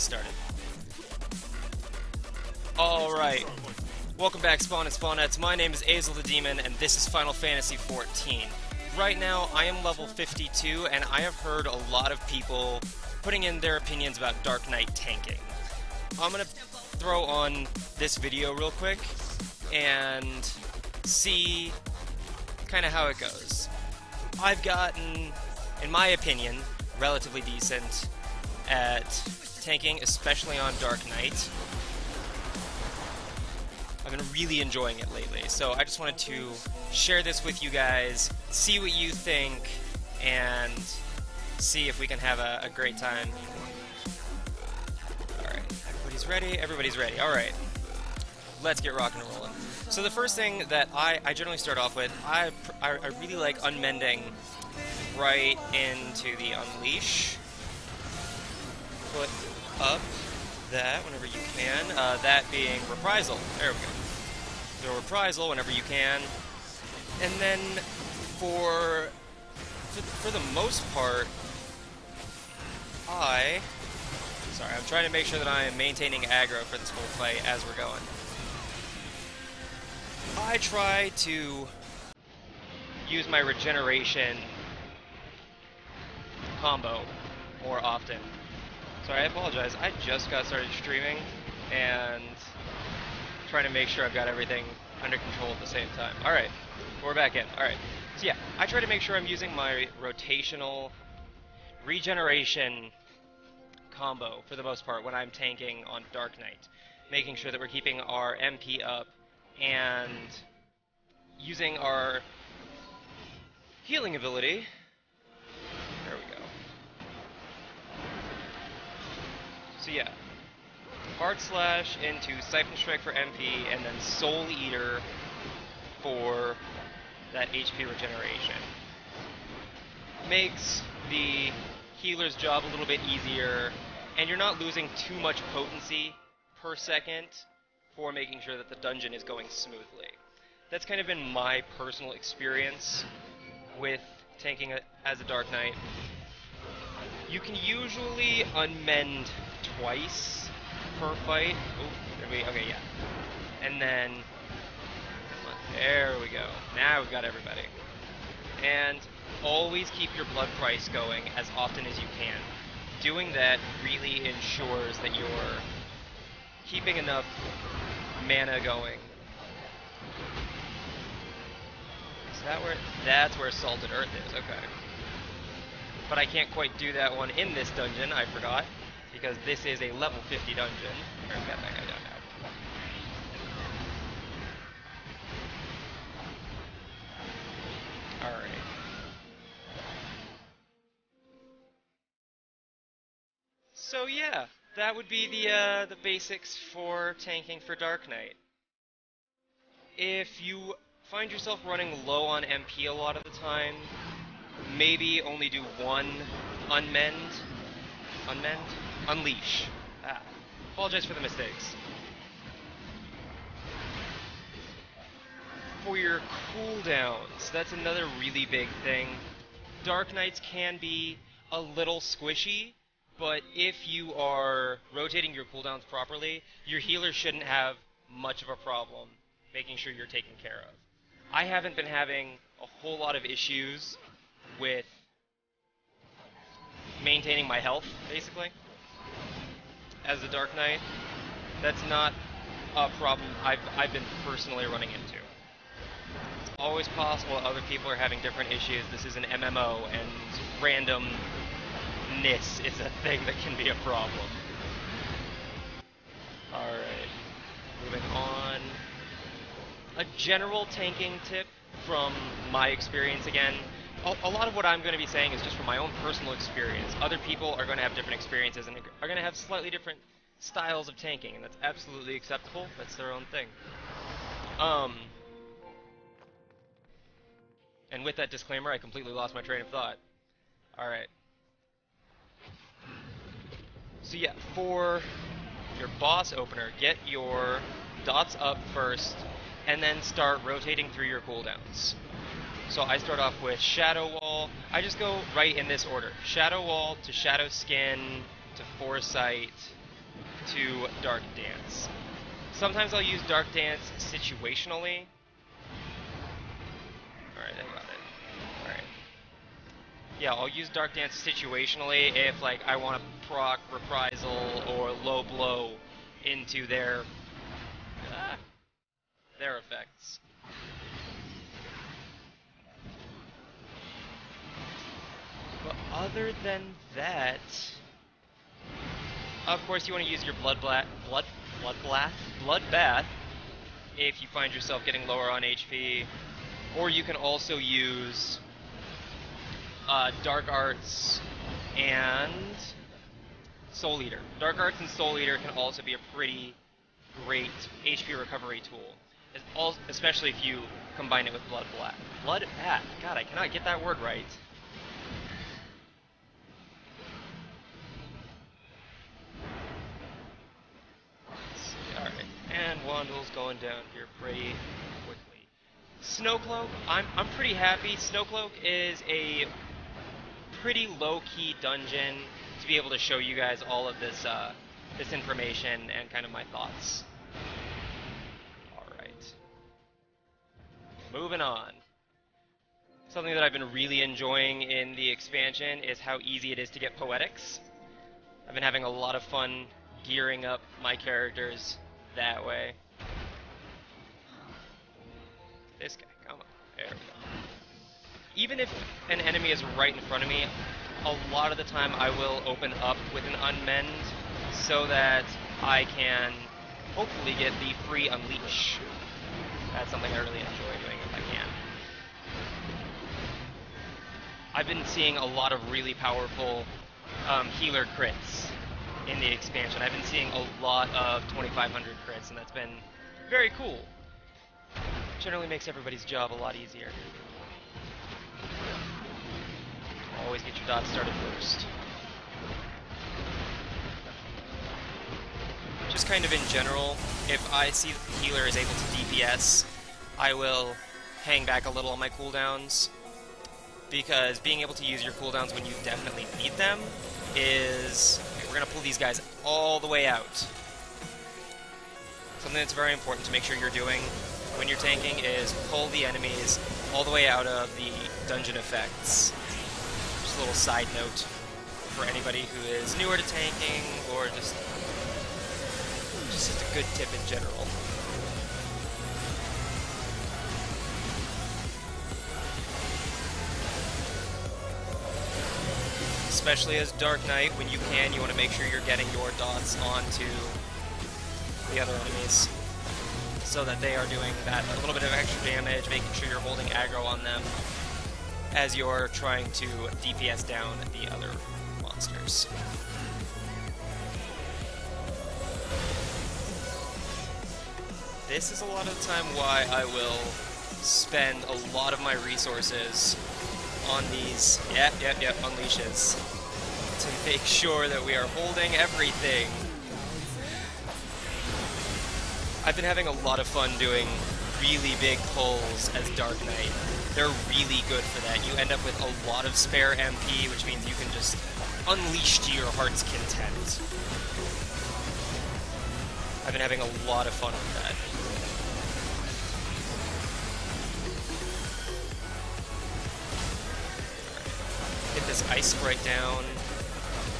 this started. Alright. Welcome back, Spawn and Spawnettes. My name is Azel the Demon, and this is Final Fantasy XIV. Right now, I am level 52, and I have heard a lot of people putting in their opinions about Dark Knight tanking. I'm gonna throw on this video real quick and see kind of how it goes. I've gotten, in my opinion, relatively decent at tanking, especially on Dark Knight. I've been really enjoying it lately, so I just wanted to share this with you guys, see what you think, and see if we can have a, a great time. Alright, everybody's ready? Everybody's ready. Alright, let's get rocking and rolling. So the first thing that I, I generally start off with, I, I, I really like unmending right into the Unleash. Up that whenever you can. Uh, that being Reprisal. There we go. So Reprisal whenever you can. And then for, for, for the most part, I... Sorry, I'm trying to make sure that I am maintaining aggro for this whole fight as we're going. I try to use my regeneration combo more often. Sorry, I apologize. I just got started streaming and trying to make sure I've got everything under control at the same time. Alright, we're back in. Alright, so yeah, I try to make sure I'm using my rotational regeneration combo for the most part when I'm tanking on Dark Knight. Making sure that we're keeping our MP up and using our healing ability. There we go. So yeah, Hard Slash into Syphon Strike for MP, and then Soul Eater for that HP regeneration. Makes the healer's job a little bit easier, and you're not losing too much potency per second for making sure that the dungeon is going smoothly. That's kind of been my personal experience with tanking a, as a Dark Knight. You can usually unmend twice per fight. Oh, we okay, yeah. And then there we go. Now we've got everybody. And always keep your blood price going as often as you can. Doing that really ensures that you're keeping enough mana going. Is that where that's where Salted Earth is, okay. But I can't quite do that one in this dungeon, I forgot. Because this is a level 50 dungeon. That. Alright. So yeah, that would be the uh, the basics for tanking for Dark Knight. If you find yourself running low on MP a lot of the time, maybe only do one unmend, unmend, unleash. Ah, apologize for the mistakes. For your cooldowns, that's another really big thing. Dark Knights can be a little squishy, but if you are rotating your cooldowns properly, your healer shouldn't have much of a problem making sure you're taken care of. I haven't been having a whole lot of issues with maintaining my health, basically, as a Dark Knight. That's not a problem I've, I've been personally running into. It's always possible other people are having different issues. This is an MMO, and randomness is a thing that can be a problem. Alright, moving on. A general tanking tip from my experience again. A, lot of what I'm going to be saying is just from my own personal experience. Other people are going to have different experiences and are going to have slightly different styles of tanking, and that's absolutely acceptable. That's their own thing. Um, and with that disclaimer, I completely lost my train of thought. Alright. So yeah, for your boss opener, get your dots up first, and then start rotating through your cooldowns. So I start off with Shadow Wall. I just go right in this order. Shadow Wall to Shadow Skin to Foresight to Dark Dance. Sometimes I'll use Dark Dance situationally. Alright, I got it. Alright. Yeah, I'll use Dark Dance situationally if like I want to proc reprisal or low blow into their ah, their effects. But other than that, of course, you want to use your blood bla- blood blood blast blood bath if you find yourself getting lower on HP, or you can also use uh, dark arts and soul eater. Dark arts and soul eater can also be a pretty great HP recovery tool, especially if you combine it with blood black. Blood bath. God, I cannot get that word right. Alright, and Wandil's going down here pretty quickly. Snowcloak, I'm, I'm pretty happy. Snowcloak is a pretty low-key dungeon to be able to show you guys all of this, uh, this information and kind of my thoughts. Alright. Moving on. Something that I've been really enjoying in the expansion is how easy it is to get poetics. I've been having a lot of fun gearing up my characters that way. This guy, come on. There we go. Even if an enemy is right in front of me, a lot of the time I will open up with an unmend so that I can hopefully get the free unleash. That's something I really enjoy doing if I can. I've been seeing a lot of really powerful um, healer crits in the expansion. I've been seeing a lot of 2500 crits, and that's been very cool. Generally makes everybody's job a lot easier. Always get your dots started first. Just kind of in general, if I see that the healer is able to DPS, I will hang back a little on my cooldowns because being able to use your cooldowns when you definitely need them is we're gonna pull these guys all the way out. Something that's very important to make sure you're doing when you're tanking is pull the enemies all the way out of the dungeon effects. Just a little side note for anybody who is newer to tanking or just just a good tip in general. Especially as Dark Knight, when you can, you want to make sure you're getting your dots onto the other enemies so that they are doing that a little bit of extra damage, making sure you're holding aggro on them as you're trying to DPS down the other monsters. This is a lot of the time why I will spend a lot of my resources on these, yep, yep, yep, unleashes, to make sure that we are holding everything. I've been having a lot of fun doing really big pulls as Dark Knight. They're really good for that. You end up with a lot of spare MP, which means you can just unleash to your heart's content. I've been having a lot of fun with that. Ice down.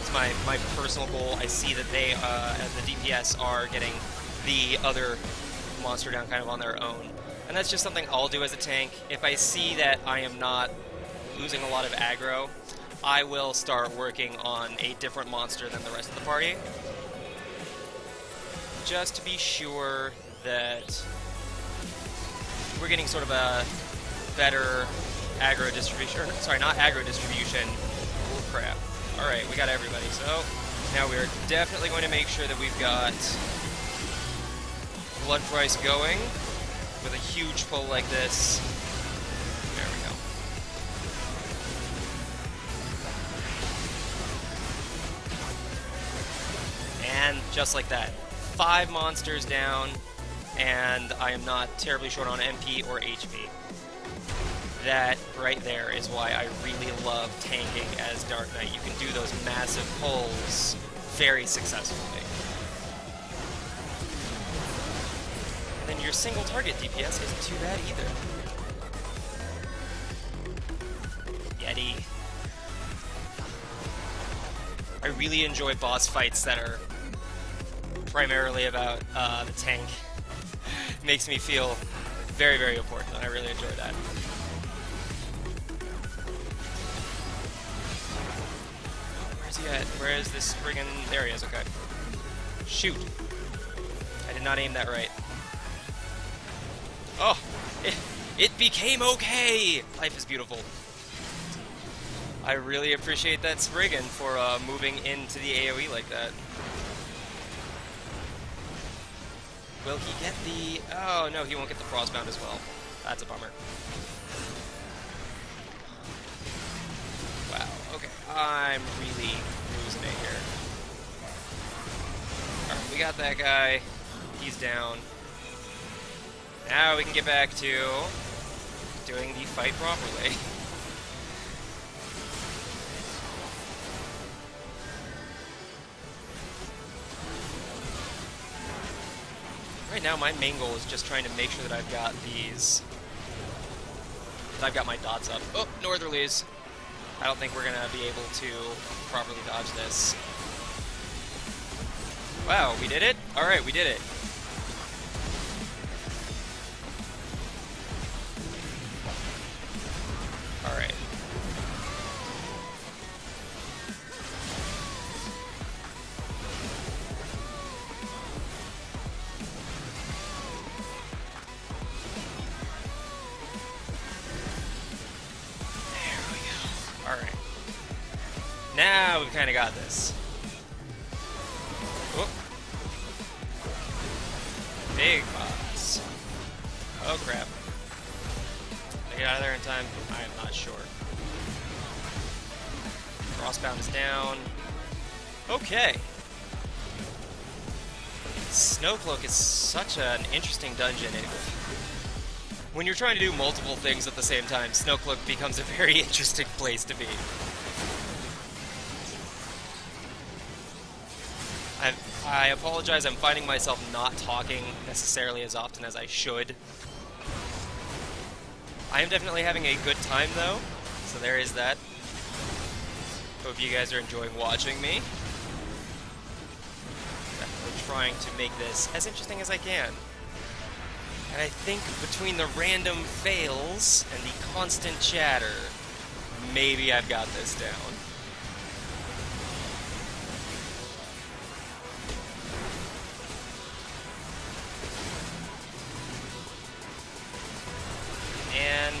It's my, my personal goal. I see that they, uh, as the DPS, are getting the other monster down kind of on their own. And that's just something I'll do as a tank. If I see that I am not losing a lot of aggro, I will start working on a different monster than the rest of the party. Just to be sure that we're getting sort of a better aggro distribution. Or, sorry, not aggro distribution. Crap. Alright, we got everybody. So now we're definitely going to make sure that we've got blood price going with a huge pull like this. There we go. And just like that, five monsters down, and I am not terribly short on MP or HP that right there is why I really love tanking as Dark Knight. You can do those massive pulls very successfully. And then your single target DPS isn't too bad either. Yeti. I really enjoy boss fights that are primarily about uh, the tank. makes me feel very, very important, and I really enjoy that. Where is this friggin... There he is, okay. Shoot. I did not aim that right. Oh! It, it became okay! Life is beautiful. I really appreciate that Spriggan for uh, moving into the AoE like that. Will he get the... Oh, no, he won't get the Frostbound as well. That's a bummer. Wow, okay. I'm really got that guy. He's down. Now we can get back to doing the fight properly. Right now, my main goal is just trying to make sure that I've got these... I've got my dots up. Oh, Northerlies! I don't think we're going to be able to properly dodge this. Wow, we did it? Alright, we did it. Alright. Alright. Now we've kind of got this. Okay. Snowcloak is such an interesting dungeon. When you're trying to do multiple things at the same time, Snowcloak becomes a very interesting place to be. I, I apologize, I'm finding myself not talking necessarily as often as I should. I am definitely having a good time though, so there is that. Hope you guys are enjoying watching me. Trying to make this as interesting as I can. And I think between the random fails and the constant chatter, maybe I've got this down. And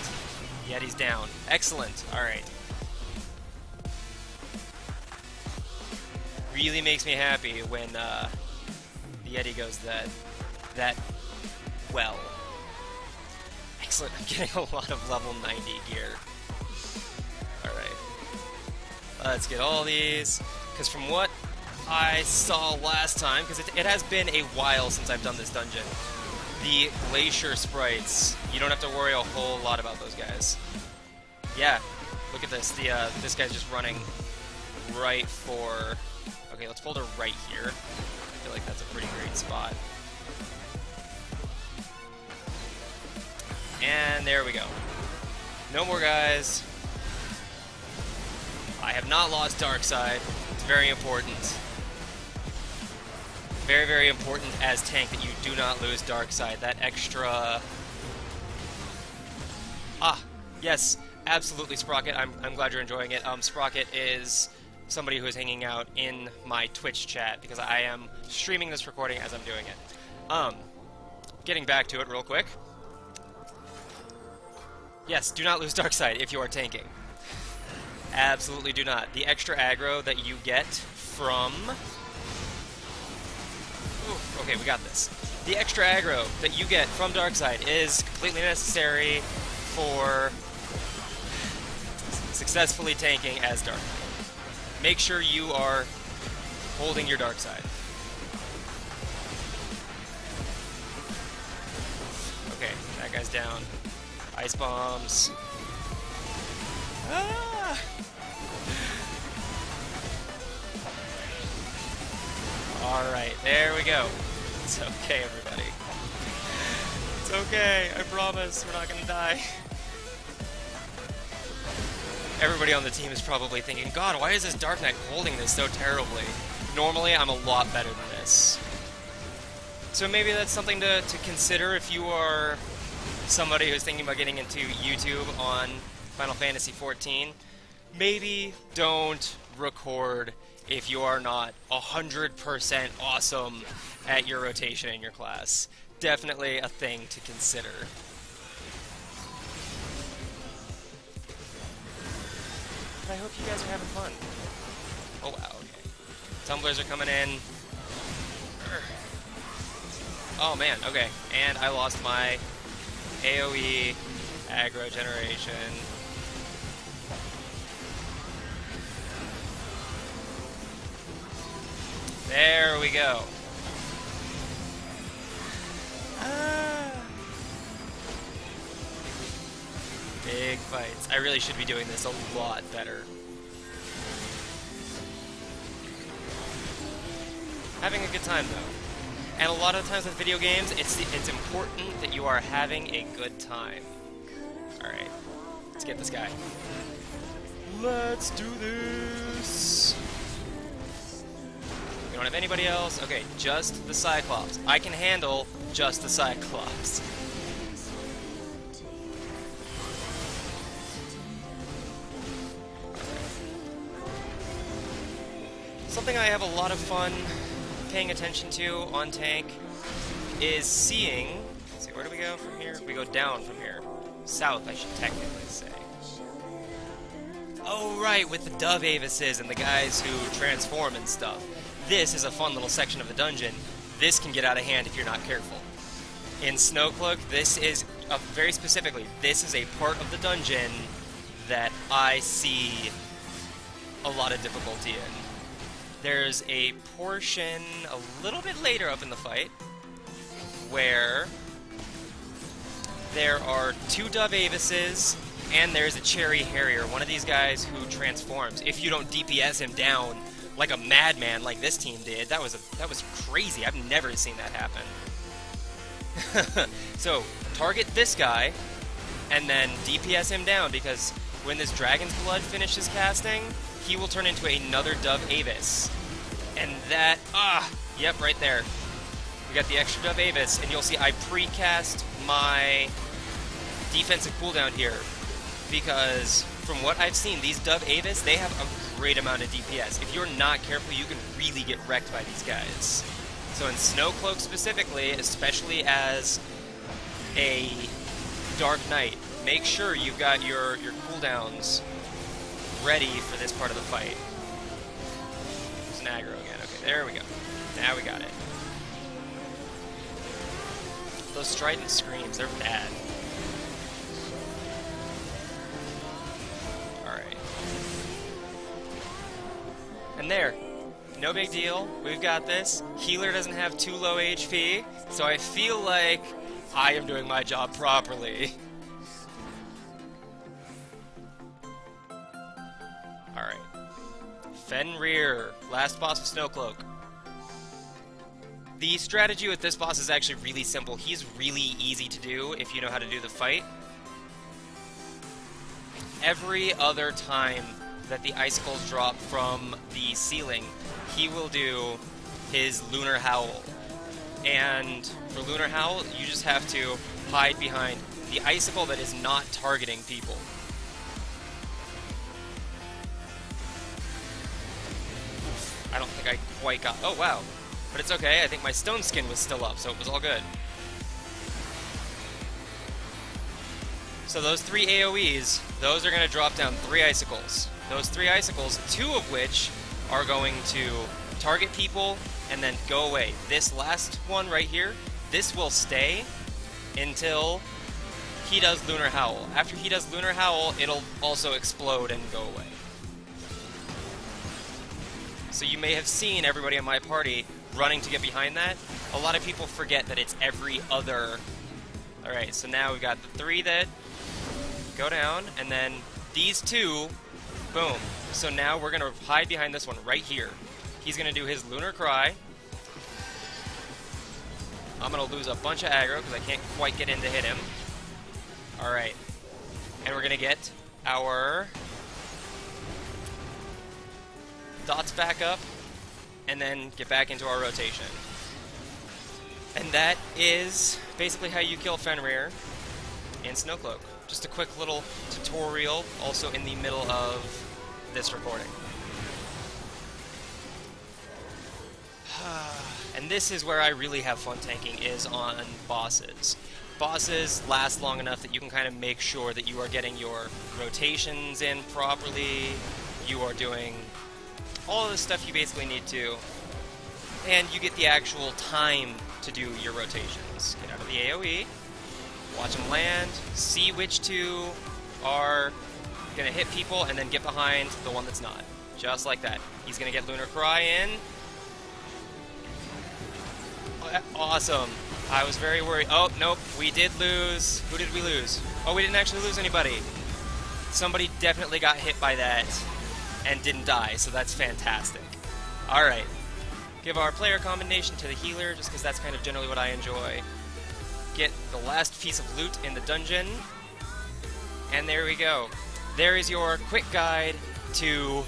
Yeti's down. Excellent. Alright. Really makes me happy when uh, Yeti goes that that well. Excellent, I'm getting a lot of level 90 gear. Alright. Let's get all these, because from what I saw last time, because it, it has been a while since I've done this dungeon, the Glacier sprites, you don't have to worry a whole lot about those guys. Yeah, look at this, the uh, this guy's just running right for... Okay, let's pull to right here. Feel like that's a pretty great spot. And there we go. No more guys. I have not lost Dark Side. It's very important. Very, very important as tank that you do not lose Dark Side. That extra... Ah, yes, absolutely Sprocket. I'm, I'm glad you're enjoying it. Um, Sprocket is somebody who is hanging out in my Twitch chat because I am streaming this recording as I'm doing it. Um, getting back to it real quick. Yes, do not lose Dark Side if you are tanking. Absolutely do not. The extra aggro that you get from... Ooh, okay, we got this. The extra aggro that you get from Dark Side is completely necessary for successfully tanking as Dark Make sure you are holding your Dark Side. Okay, that guy's down. Ice bombs. Ah! Alright, there we go. It's okay, everybody. It's okay. I promise we're not gonna die. Everybody on the team is probably thinking, God, why is this Dark Knight holding this so terribly? Normally, I'm a lot better than this. So maybe that's something to, to consider if you are somebody who's thinking about getting into YouTube on Final Fantasy XIV. Maybe don't record if you are not 100% awesome at your rotation in your class. Definitely a thing to consider. I hope you guys are having fun. Oh wow, okay. Tumblers are coming in. Oh man, okay. And I lost my AoE aggro generation. There we go. Big fights. I really should be doing this a lot better. Having a good time though. And a lot of times with video games, it's it's important that you are having a good time. Alright. Let's get this guy. Let's do this! We don't have anybody else. Okay, just the Cyclops. I can handle just the Cyclops. Something I have a lot of fun paying attention to on tank is seeing. see, where do we go from here? We go down from here. South, I should technically say. Oh, right, with the Dove Avises and the guys who transform and stuff. This is a fun little section of the dungeon. This can get out of hand if you're not careful. In Snowcloak, this is, uh, very specifically, this is a part of the dungeon that I see a lot of difficulty in. There's a portion a little bit later up in the fight where there are two Dove Avises and there's a Cherry Harrier, one of these guys who transforms. If you don't DPS him down like a madman like this team did, that was a, that was crazy. I've never seen that happen. so, target this guy, and then DPS him down, because when this Dragon's Blood finishes casting, he will turn into another Dove Avis. And that, ah, yep, right there. We got the extra Dove Avis, and you'll see I precast my defensive cooldown here, because from what I've seen, these Dove Avis, they have a great amount of DPS. If you're not careful, you can really get wrecked by these guys. So in Snowcloak specifically, especially as a Dark Knight, make sure you've got your, your cooldowns ready for this part of the fight. There's an aggro again. Okay, there we go. Now we got it. Those strident screams, they're bad. Alright. And there, no big deal. We've got this. Healer doesn't have too low HP, so I feel like I am doing my job properly. Fenrir, last boss of Snowcloak. The strategy with this boss is actually really simple. He's really easy to do if you know how to do the fight. Every other time that the icicles drop from the ceiling, he will do his Lunar Howl. And for Lunar Howl, you just have to hide behind the icicle that is not targeting people. I don't think I quite got... Oh, wow. But it's okay, I think my stone skin was still up, so it was all good. So those three AoEs, those are going to drop down three icicles. Those three icicles, two of which are going to target people and then go away. This last one right here, this will stay until he does Lunar Howl. After he does Lunar Howl, it'll also explode and go away. So you may have seen everybody in my party running to get behind that. A lot of people forget that it's every other... Alright, so now we've got the three that go down, and then these two, boom. So now we're going to hide behind this one right here. He's going to do his Lunar Cry. I'm going to lose a bunch of aggro because I can't quite get in to hit him. Alright. And we're going to get our dots back up and then get back into our rotation. And that is basically how you kill Fenrir in Snowcloak. Just a quick little tutorial also in the middle of this recording. and this is where I really have fun tanking is on bosses. Bosses last long enough that you can kind of make sure that you are getting your rotations in properly, you are doing all of the stuff you basically need to, and you get the actual time to do your rotations. Get out of the AoE, watch them land, see which two are to hit people, and then get behind the one that's not. Just like that. He's to get Lunar Cry in. Awesome. I was very worried. Oh, nope. We did lose. Who did we lose? Oh, we didn't actually lose anybody. Somebody definitely got hit by that and didn't die, so that's fantastic. Alright. Give our player combination to the healer, just because that's kind of generally what I enjoy. Get the last piece of loot in the dungeon. And there we go. There is your quick guide to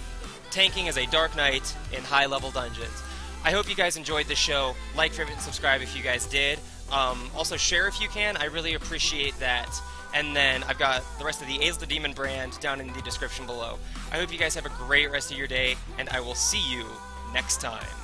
tanking as a Dark Knight in high-level dungeons. I hope you guys enjoyed the show. Like, favorite, and subscribe if you guys did. Um, also, share if you can. I really appreciate that. And then I've got the rest of the the Demon brand down in the description below. I hope you guys have a great rest of your day, and I will see you next time.